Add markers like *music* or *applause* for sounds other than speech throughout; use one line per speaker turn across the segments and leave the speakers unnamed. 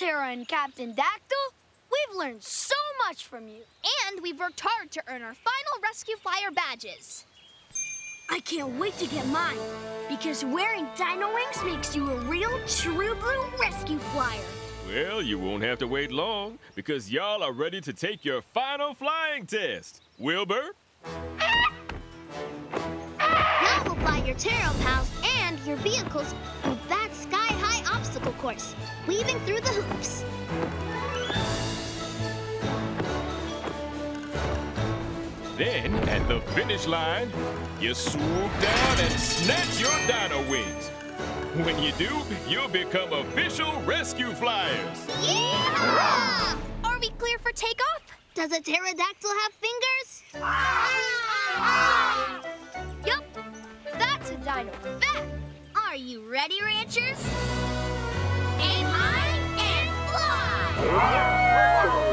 Terra and Captain Dactyl. We've learned so much from you.
And we've worked hard to earn our final Rescue Flyer badges.
I can't wait to get mine, because wearing dino wings makes you a real true blue rescue flyer.
Well, you won't have to wait long, because y'all are ready to take your final flying test. Wilbur?
Now we'll fly your Terra pals and your vehicles through that sky-high obstacle course, weaving through the hoops.
Then, at the finish line, you swoop down and snatch your dino wings. When you do, you'll become official rescue flyers.
Yeah! Are we clear for takeoff? Does a pterodactyl have fingers?
Yup, that's a dino fact.
Are you ready, ranchers? Aim high and fly!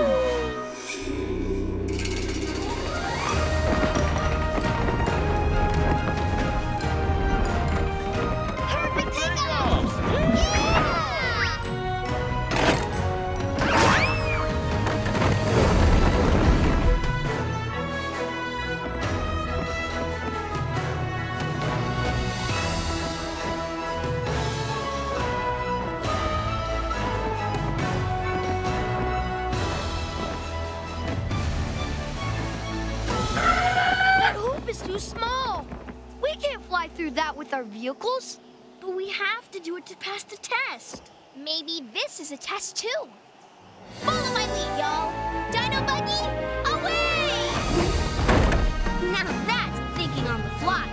Fly through that with our vehicles.
But we have to do it to pass the test.
Maybe this is a test too. Follow my lead, y'all. Dino Buggy, away!
Now that's thinking on the fly.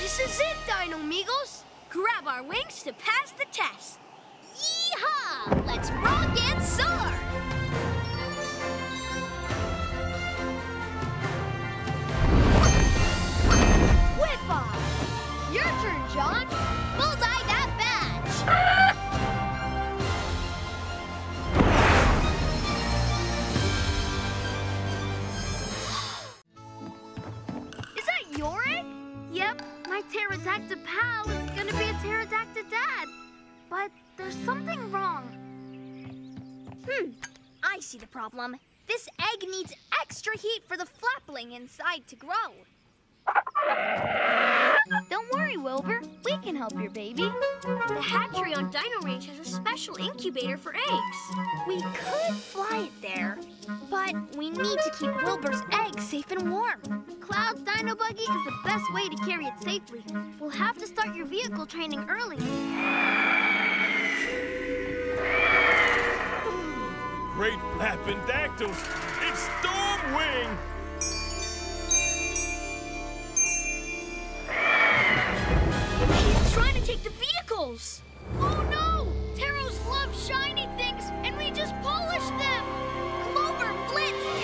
This is it, Dino Migos.
Grab our wings to pass But there's something wrong.
Hmm, I see the problem. This egg needs extra heat for the flapling inside to grow.
Don't worry, Wilbur. We can help your baby.
The hatchery on Dino Range has a special incubator for eggs.
We could fly it there, but we need to keep Wilbur's egg safe and warm.
Cloud's Dino Buggy is the best way to carry it safely. We'll have to start your vehicle training early.
Great flapping dactyls. It's Stormwing.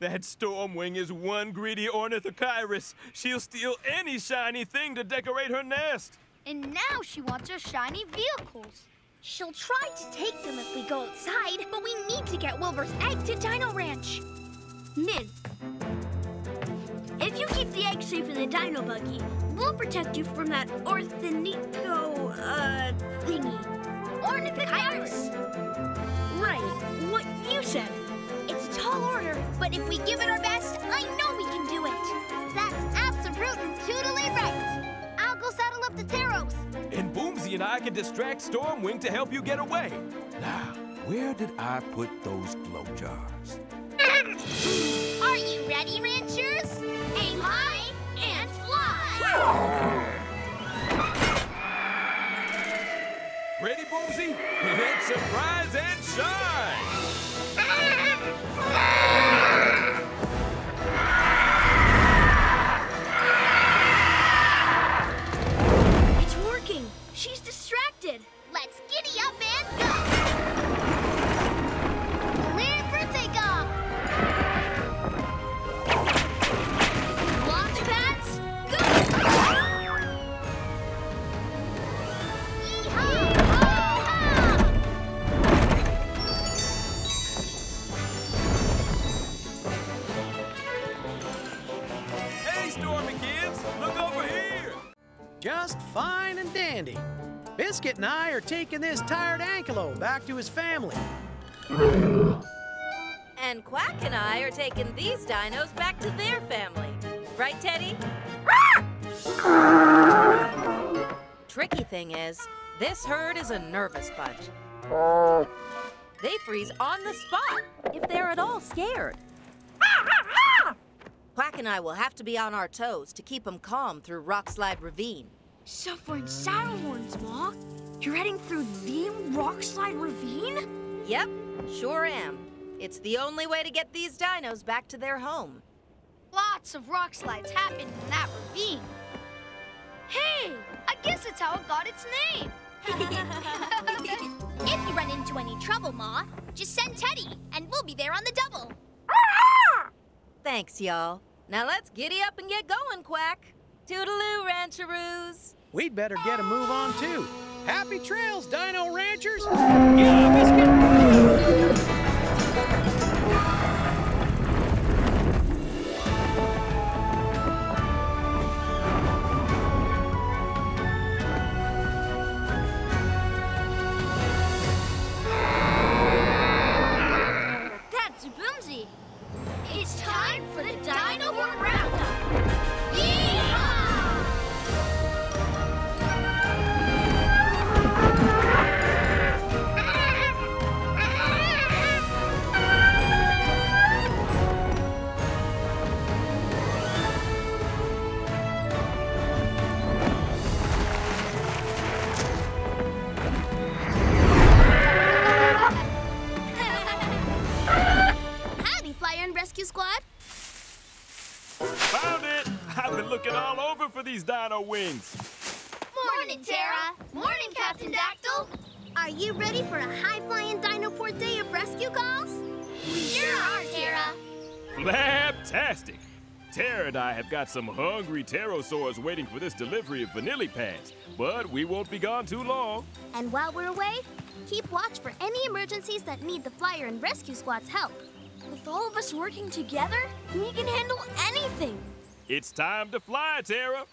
That Stormwing is one greedy ornithocheirus. She'll steal any shiny thing to decorate her nest.
And now she wants our shiny vehicles.
She'll try to take them if we go outside, but we need to get Wilbur's egg to Dino Ranch.
Min, if you keep the egg safe in the Dino Buggy, we'll protect you from that orthonico, uh, thingy.
Ornithocheirus!
Right, what you said.
But if we give it our best, I know we can do it. That's absolute and totally right.
I'll go saddle up the Taros.
And Boomsy and I can distract Stormwing to help you get away. Now, where did I put those glow jars? *laughs*
Are you ready, ranchers? Aim high and fly!
Ready, Boomsy? Let's *laughs* surprise
Biscuit and I are taking this tired Ankylo back to his family.
And Quack and I are taking these dinos back to their family. Right, Teddy? Tricky thing is, this herd is a nervous bunch. They freeze on the spot if they're at all scared. Quack and I will have to be on our toes to keep them calm through Rockslide Ravine.
So for in Saddlehorns, Ma, you're heading through the Rockslide Ravine?
Yep, sure am. It's the only way to get these dinos back to their home.
Lots of rock slides happen in that ravine. Hey, I guess it's how it got its name. *laughs*
if you run into any trouble, Ma, just send Teddy, and we'll be there on the double.
Thanks, y'all. Now let's giddy up and get going, Quack. Toodaloo, Rancheroos.
We'd better get a move on too. Happy trails, Dino Ranchers! Yeah, Biscuit!
That's
Rescue Squad.
Found it! I've been looking all over for these dino wings.
Morning, Tara. Morning, Captain Dactyl. Are you ready for a high-flying Dinoport day of rescue calls? We sure are, Tara.
Flaptastic! Tara and I have got some hungry pterosaurs waiting for this delivery of vanilla pads, but we won't be gone too long.
And while we're away, keep watch for any emergencies that need the Flyer and Rescue Squad's help.
With all of us working together, we can handle anything.
It's time to fly, Tara.